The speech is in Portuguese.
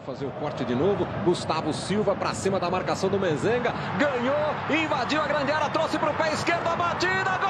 Fazer o corte de novo. Gustavo Silva para cima da marcação do Mezenga. Ganhou, invadiu a grande área, trouxe para o pé esquerdo a batida.